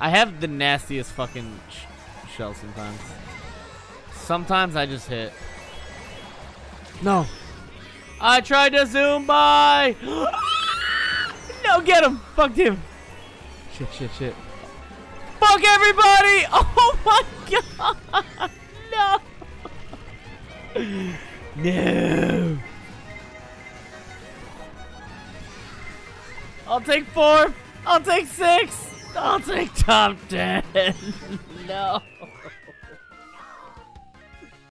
I have the nastiest fucking sh shell sometimes. Sometimes I just hit. No. I tried to zoom by. no, get him. Fucked him. Shit, shit, shit. Fuck everybody! Oh my god! No! No! I'll take four! I'll take six! I'll take top ten! no!